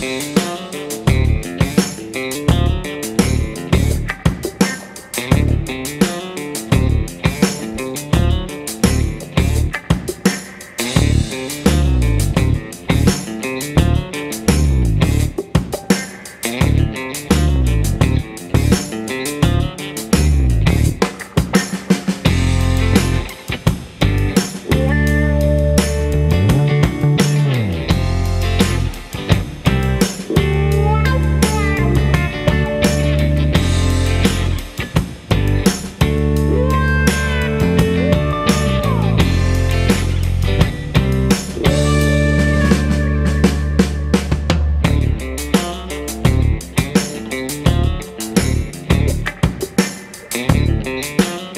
Música you.